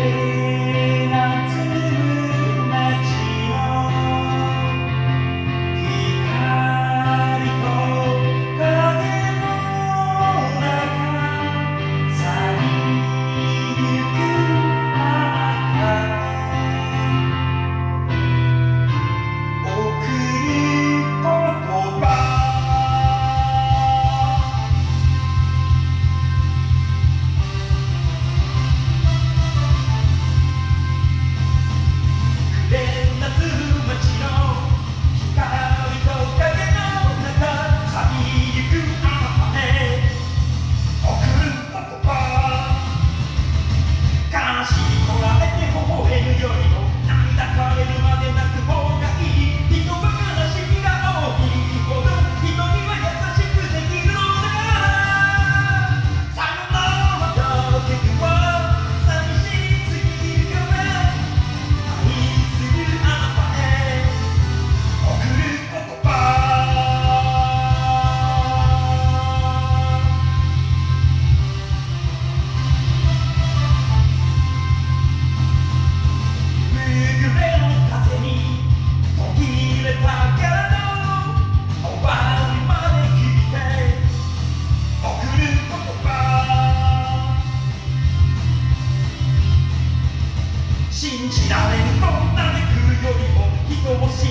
me. você